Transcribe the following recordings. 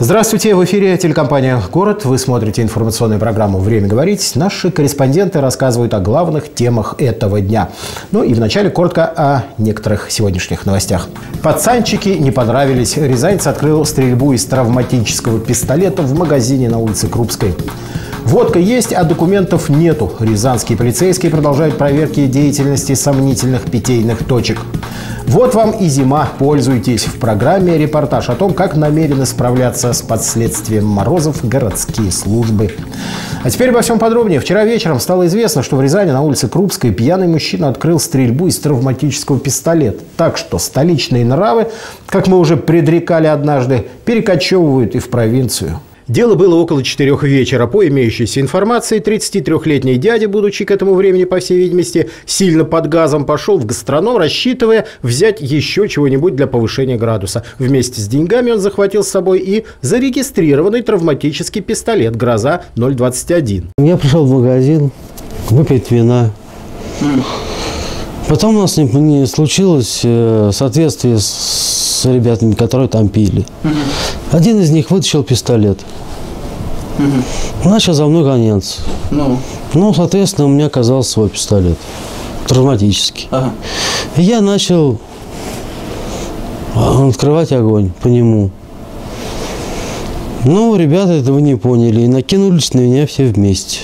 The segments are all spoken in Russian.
Здравствуйте, в эфире телекомпания «Город». Вы смотрите информационную программу «Время говорить». Наши корреспонденты рассказывают о главных темах этого дня. Ну и вначале коротко о некоторых сегодняшних новостях. Пацанчики не понравились. Рязанец открыл стрельбу из травматического пистолета в магазине на улице Крупской. Водка есть, а документов нету. Рязанские полицейские продолжают проверки деятельности сомнительных питейных точек. Вот вам и зима. Пользуйтесь. В программе репортаж о том, как намерены справляться с последствием морозов городские службы. А теперь обо всем подробнее. Вчера вечером стало известно, что в Рязани на улице Крупской пьяный мужчина открыл стрельбу из травматического пистолета. Так что столичные нравы, как мы уже предрекали однажды, перекочевывают и в провинцию. Дело было около четырех вечера. По имеющейся информации, 33-летний дядя, будучи к этому времени, по всей видимости, сильно под газом, пошел в гастроном, рассчитывая взять еще чего-нибудь для повышения градуса. Вместе с деньгами он захватил с собой и зарегистрированный травматический пистолет «Гроза 021». Я пришел в магазин выпить вина. Потом у нас не, не случилось э, соответствие с, с ребятами, которые там пили. Один из них вытащил пистолет. Начал за мной гоняться. Ну, Ну, соответственно, у меня оказался свой пистолет. Травматический. ага. И я начал а, открывать огонь по нему. Ну, ребята этого не поняли и накинулись на меня все вместе.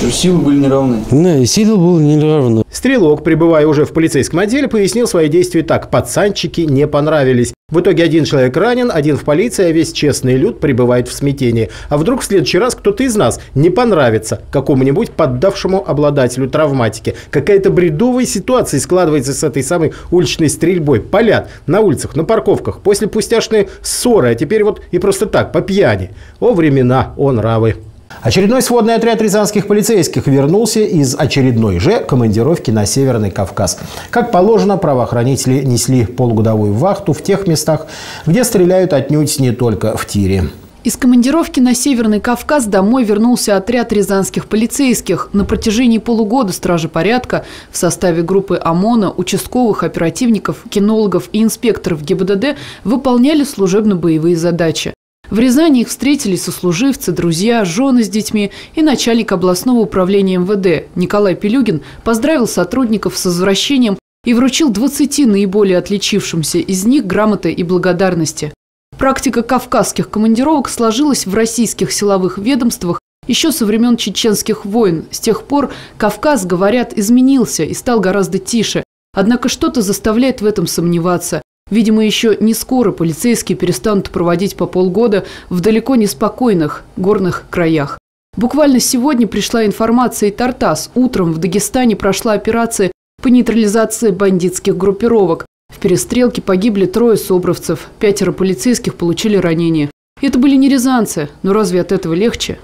То есть силы были неравны. Да, и сила была неравна. Стрелок, пребывая уже в полицейском отделе, пояснил свои действия так. Пацанчики не понравились. В итоге один человек ранен, один в полиции, а весь честный люд пребывает в смятении. А вдруг в следующий раз кто-то из нас не понравится какому-нибудь поддавшему обладателю травматики. Какая-то бредовая ситуация складывается с этой самой уличной стрельбой. Палят на улицах, на парковках, после пустяшной ссоры, а теперь вот и просто так, по пьяни. О времена, о нравы. Очередной сводный отряд рязанских полицейских вернулся из очередной же командировки на Северный Кавказ. Как положено, правоохранители несли полугодовую вахту в тех местах, где стреляют отнюдь не только в тире. Из командировки на Северный Кавказ домой вернулся отряд рязанских полицейских. На протяжении полугода стражи порядка в составе группы ОМОНа, участковых, оперативников, кинологов и инспекторов ГИБДД выполняли служебно-боевые задачи. В Рязани их встретили сослуживцы, друзья, жены с детьми и начальник областного управления МВД Николай Пелюгин поздравил сотрудников с возвращением и вручил 20 наиболее отличившимся из них грамоты и благодарности. Практика кавказских командировок сложилась в российских силовых ведомствах еще со времен чеченских войн. С тех пор Кавказ, говорят, изменился и стал гораздо тише. Однако что-то заставляет в этом сомневаться. Видимо, еще не скоро полицейские перестанут проводить по полгода в далеко не спокойных горных краях. Буквально сегодня пришла информация и Тартас. Утром в Дагестане прошла операция по нейтрализации бандитских группировок. В перестрелке погибли трое собровцев, пятеро полицейских получили ранения. Это были не рязанцы, но разве от этого легче?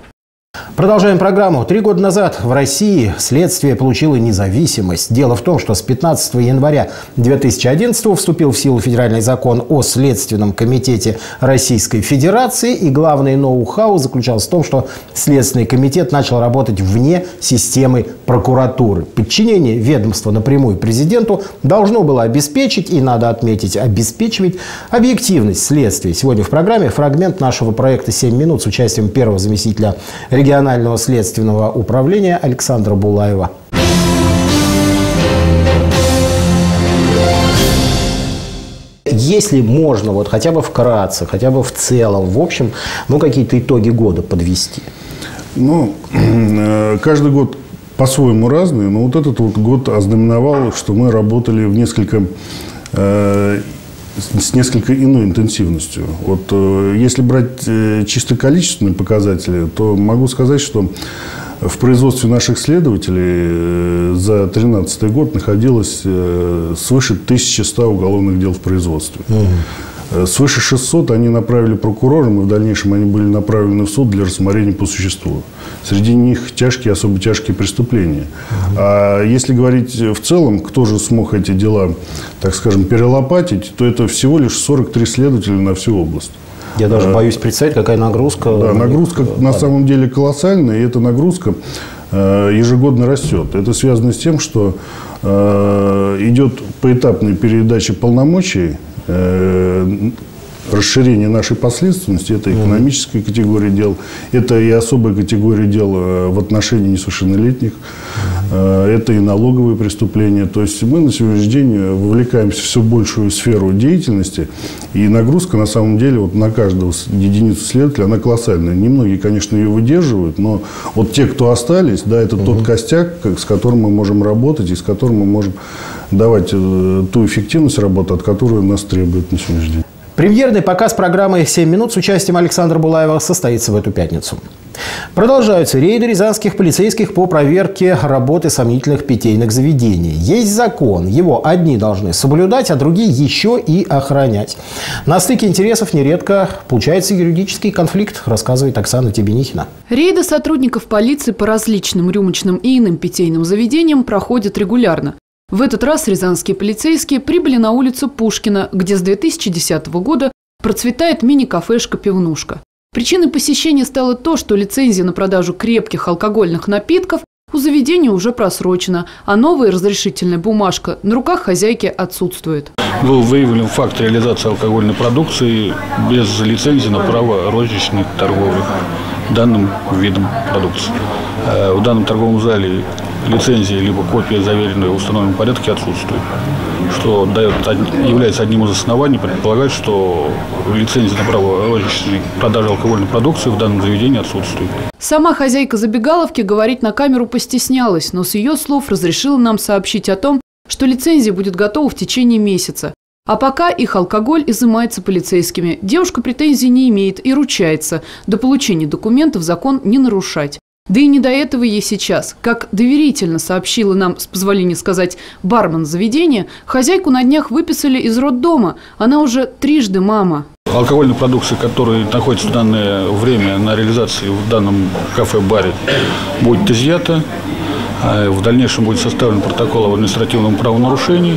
Продолжаем программу. Три года назад в России следствие получило независимость. Дело в том, что с 15 января 2011 вступил в силу федеральный закон о Следственном комитете Российской Федерации. И главный ноу-хау заключался в том, что Следственный комитет начал работать вне системы прокуратуры. Подчинение ведомства напрямую президенту должно было обеспечить, и надо отметить, обеспечивать объективность следствия. Сегодня в программе фрагмент нашего проекта «7 минут» с участием первого заместителя регионального следственного управления Александра Булаева. Если можно, вот хотя бы вкратце, хотя бы в целом, в общем, ну, какие-то итоги года подвести. Ну, э, каждый год по-своему разный, но вот этот вот год ознаменовал, что мы работали в несколько э, с несколько иной интенсивностью. Вот э, если брать э, чисто количественные показатели, то могу сказать, что в производстве наших следователей э, за 2013 год находилось свыше 1100 уголовных дел в производстве. Э, Свыше 600 они направили прокурорам, и в дальнейшем они были направлены в суд для рассмотрения по существу. Среди них тяжкие, особо тяжкие преступления. А если говорить в целом, кто же смог эти дела, так скажем, перелопатить, то это всего лишь 43 следователя на всю область. Я даже боюсь представить, какая нагрузка. Да, нагрузка на самом деле колоссальная, и эта нагрузка э, ежегодно растет. Это связано с тем, что э, идет поэтапная передача полномочий э, расширение нашей последственности. Это экономическая категория дел, это и особая категория дел э, в отношении несовершеннолетних, э, это и налоговые преступления. То есть мы на сегодняшний день вовлекаемся в все большую сферу деятельности, и нагрузка на самом деле вот на каждого единицу следователя, она колоссальная. Немногие, конечно, ее выдерживают, но вот те, кто остались, да, это угу. тот костяк, с которым мы можем работать и с которым мы можем давать э, ту эффективность работы, от которой нас требует на сегодняшний день. Премьерный показ программы «7 минут» с участием Александра Булаева состоится в эту пятницу. Продолжаются рейды рязанских полицейских по проверке работы сомнительных питейных заведений. Есть закон, его одни должны соблюдать, а другие еще и охранять. На стыке интересов нередко получается юридический конфликт, рассказывает Оксана Тебенихина. Рейды сотрудников полиции по различным рюмочным и иным питейным заведениям проходят регулярно. В этот раз рязанские полицейские прибыли на улицу Пушкина, где с 2010 года процветает мини-кафешка-пивнушка. Причиной посещения стало то, что лицензия на продажу крепких алкогольных напитков у заведения уже просрочена, а новая разрешительная бумажка на руках хозяйки отсутствует. Был выявлен факт реализации алкогольной продукции без лицензии на право розничной торговли данным видом продукции. Э, в данном торговом зале лицензии либо копия, заверенная в установленном порядке, отсутствует. Что дает, является одним из оснований предполагать, что лицензия на право розничной продажи алкогольной продукции в данном заведении отсутствует. Сама хозяйка забегаловки говорить на камеру постеснялась, но с ее слов разрешила нам сообщить о том, что лицензия будет готова в течение месяца. А пока их алкоголь изымается полицейскими. Девушка претензий не имеет и ручается. До получения документов закон не нарушать. Да и не до этого ей сейчас. Как доверительно сообщила нам, с позволения сказать, бармен заведения, хозяйку на днях выписали из роддома. Она уже трижды мама. Алкогольной продукции, которая находится в данное время на реализации в данном кафе-баре, будет изъята. А в дальнейшем будет составлен протокол об административном правонарушении.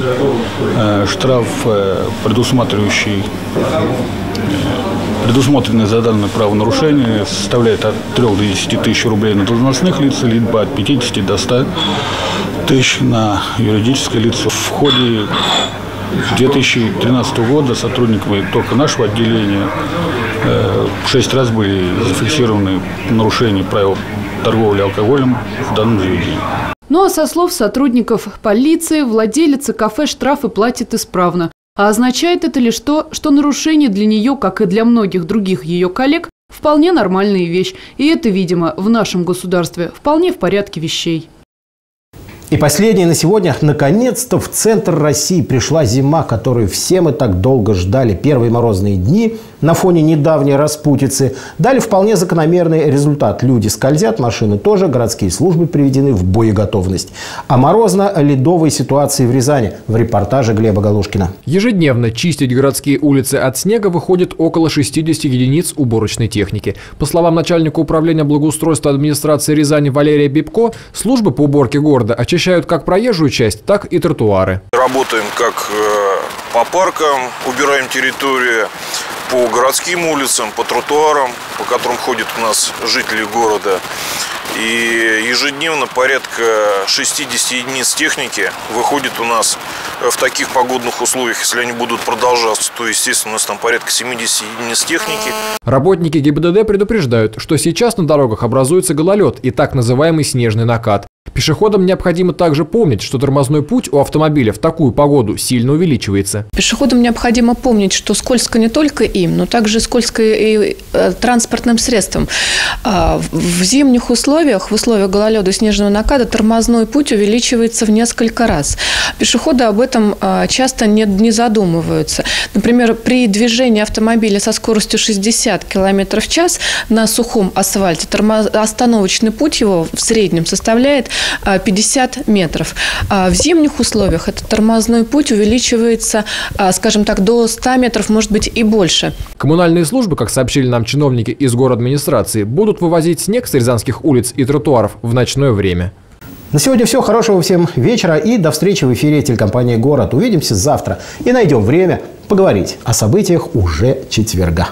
Э, штраф, э, предусматривающий предусмотренное за данное правонарушение составляет от 3 до 10 тысяч рублей на должностных лиц, либо от 50 до 100 тысяч на юридическое лицо. В ходе 2013 года сотрудниками только нашего отделения э, шесть раз были зафиксированы нарушения правил торговли алкоголем в данном заведении. Ну а со слов сотрудников полиции, владелица кафе штрафы платит исправно. А означает это лишь то, что нарушение для нее, как и для многих других ее коллег, вполне нормальная вещь. И это, видимо, в нашем государстве вполне в порядке вещей. И последнее на сегодня. Наконец-то в центр России пришла зима, которую все мы так долго ждали. Первые морозные дни на фоне недавней распутицы дали вполне закономерный результат. Люди скользят, машины тоже, городские службы приведены в боеготовность. О морозно-ледовой ситуации в Рязани в репортаже Глеба Галушкина. Ежедневно чистить городские улицы от снега выходит около 60 единиц уборочной техники. По словам начальника управления благоустройства администрации Рязани Валерия Бибко, службы по уборке города очищают освещают как проезжую часть, так и тротуары. Работаем как э, по паркам, убираем территорию, по городским улицам, по тротуарам, по которым ходят у нас жители города. И ежедневно порядка 60 единиц техники выходит у нас в таких погодных условиях. Если они будут продолжаться, то, естественно, у нас там порядка 70 единиц техники. Работники ГИБДД предупреждают, что сейчас на дорогах образуется гололед и так называемый снежный накат. Пешеходам необходимо также помнить, что тормозной путь у автомобиля в такую погоду сильно увеличивается. Пешеходам необходимо помнить, что скользко не только им, но также скользко и э, транспортным средством. А, в зимних условиях, в условиях гололеда и снежного накада, тормозной путь увеличивается в несколько раз. Пешеходы об этом а, часто не, не задумываются. Например, при движении автомобиля со скоростью 60 км в час на сухом асфальте тормоз... остановочный путь его в среднем составляет 50 а, метров. А в зимних условиях этот тормозной путь увеличивается, а, скажем так, до 100 метров, может быть, и больше. Коммунальные службы, как сообщили нам чиновники из город администрации, будут вывозить снег с рязанских улиц и тротуаров в ночное время. На сегодня все. Хорошего всем вечера и до встречи в эфире телекомпании «Город». Увидимся завтра и найдем время поговорить о событиях уже четверга.